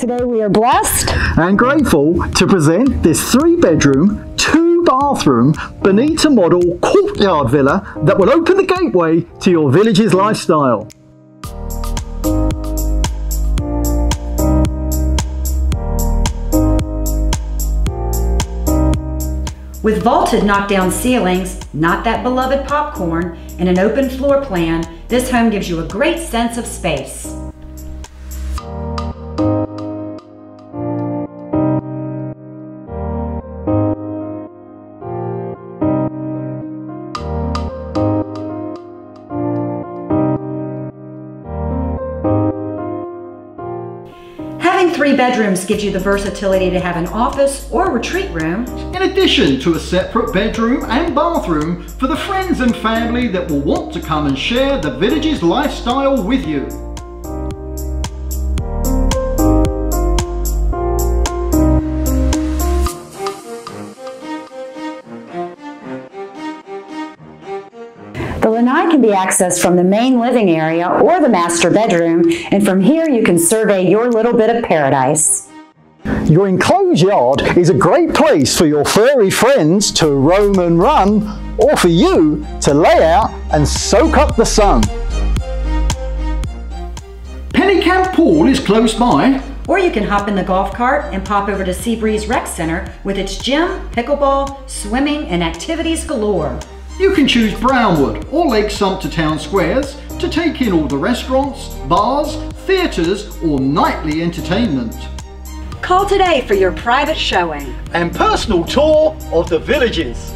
Today we are blessed and grateful to present this three bedroom, two bathroom Bonita model courtyard villa that will open the gateway to your village's lifestyle. With vaulted knockdown ceilings, not that beloved popcorn, and an open floor plan, this home gives you a great sense of space. Three bedrooms gives you the versatility to have an office or retreat room. In addition to a separate bedroom and bathroom for the friends and family that will want to come and share the village's lifestyle with you. The lanai can be accessed from the main living area or the master bedroom, and from here you can survey your little bit of paradise. Your enclosed yard is a great place for your furry friends to roam and run, or for you to lay out and soak up the sun. Pennecamp Pool is close by, Or you can hop in the golf cart and pop over to Seabreeze Rec Center with its gym, pickleball, swimming, and activities galore. You can choose Brownwood or Lake Sumter Town Squares to take in all the restaurants, bars, theatres or nightly entertainment. Call today for your private showing. And personal tour of the villages.